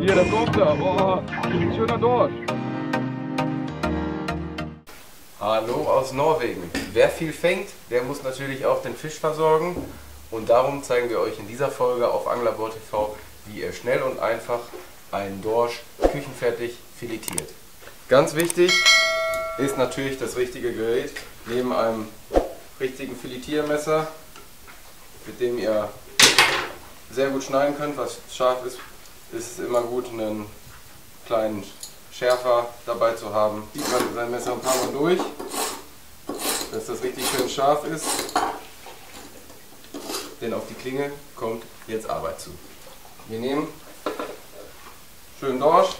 Hier, da kommt er. Boah, schöner Dorsch. Hallo aus Norwegen. Wer viel fängt, der muss natürlich auch den Fisch versorgen. Und darum zeigen wir euch in dieser Folge auf Anglerboard TV, wie ihr schnell und einfach einen Dorsch küchenfertig filetiert. Ganz wichtig ist natürlich das richtige Gerät. Neben einem richtigen Filetiermesser, mit dem ihr sehr gut schneiden könnt, was scharf ist, ist es immer gut, einen kleinen Schärfer dabei zu haben. Zieht man sein Messer ein paar Mal durch, dass das richtig schön scharf ist. Denn auf die Klinge kommt jetzt Arbeit zu. Wir nehmen schön Dorsch,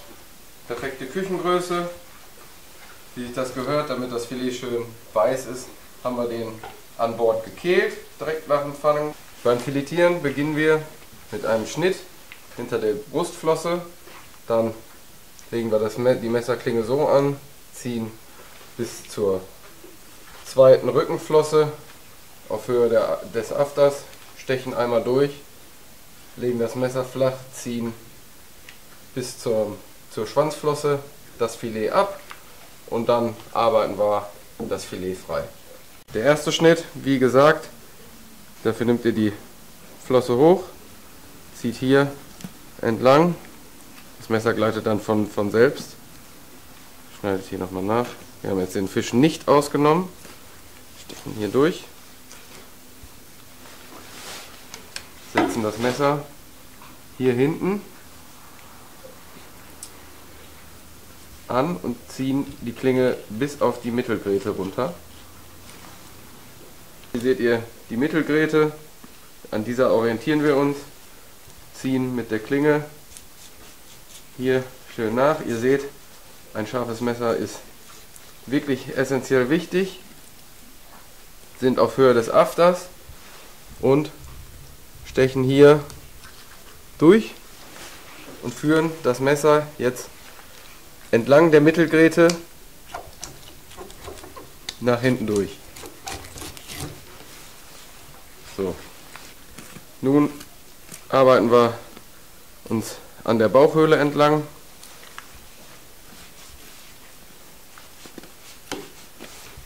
perfekte Küchengröße, wie sich das gehört, damit das Filet schön weiß ist, haben wir den an Bord gekehlt, direkt nach dem Fangen. Beim Filetieren beginnen wir mit einem Schnitt hinter der Brustflosse, dann legen wir das, die Messerklinge so an, ziehen bis zur zweiten Rückenflosse auf Höhe der, des Afters, stechen einmal durch, legen das Messer flach, ziehen bis zur, zur Schwanzflosse das Filet ab und dann arbeiten wir das Filet frei. Der erste Schnitt, wie gesagt, dafür nimmt ihr die Flosse hoch, zieht hier entlang, das Messer gleitet dann von, von selbst, schneidet hier nochmal nach. Wir haben jetzt den Fisch nicht ausgenommen, stechen hier durch, setzen das Messer hier hinten an und ziehen die Klinge bis auf die Mittelgräte runter. Hier seht ihr die Mittelgräte, an dieser orientieren wir uns, ziehen mit der Klinge hier schön nach. Ihr seht, ein scharfes Messer ist wirklich essentiell wichtig, sind auf Höhe des Afters und stechen hier durch und führen das Messer jetzt entlang der Mittelgräte nach hinten durch. So. Nun arbeiten wir uns an der Bauchhöhle entlang.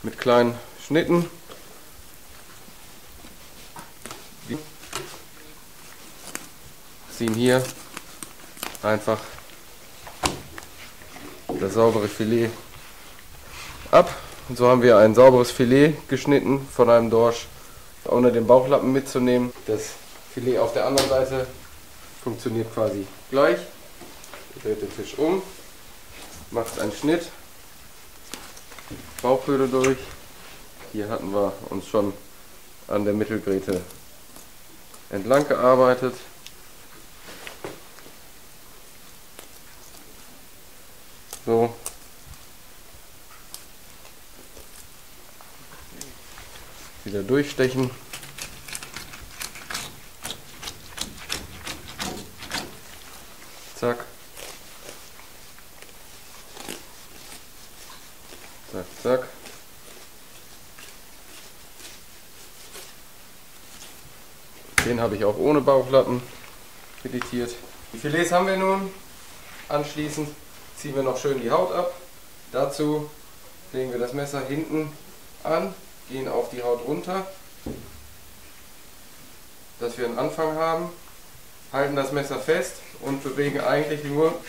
Mit kleinen Schnitten. Ziehen hier einfach das saubere Filet ab. Und so haben wir ein sauberes Filet geschnitten von einem Dorsch, ohne den Bauchlappen mitzunehmen. Das Filet auf der anderen Seite funktioniert quasi gleich. Dreht den Fisch um, macht einen Schnitt, Bauchhöhle durch. Hier hatten wir uns schon an der Mittelgräte entlang gearbeitet. So. Wieder durchstechen. Zack. Zack, zack. Den habe ich auch ohne Bauchlappen filetiert. Die Filets haben wir nun. Anschließend ziehen wir noch schön die Haut ab. Dazu legen wir das Messer hinten an, gehen auf die Haut runter, dass wir einen Anfang haben, halten das Messer fest und bewegen eigentlich nur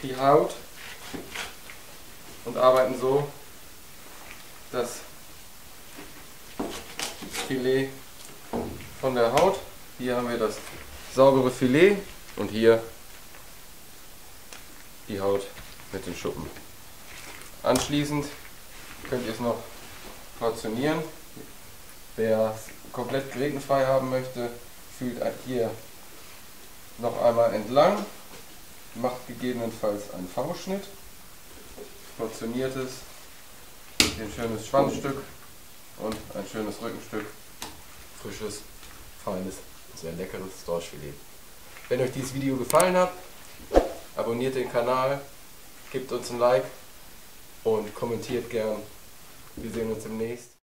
die Haut und arbeiten so das Filet von der Haut. Hier haben wir das saubere Filet und hier die Haut mit den Schuppen. Anschließend könnt ihr es noch portionieren. Wer es komplett grätenfrei haben möchte, fühlt hier noch einmal entlang, macht gegebenenfalls einen V-Schnitt, portioniert es, ein schönes Schwanzstück und ein schönes Rückenstück, frisches, feines, sehr leckeres Dorschfilet. Wenn euch dieses Video gefallen hat, abonniert den Kanal, gebt uns ein Like und kommentiert gern. Wir sehen uns demnächst.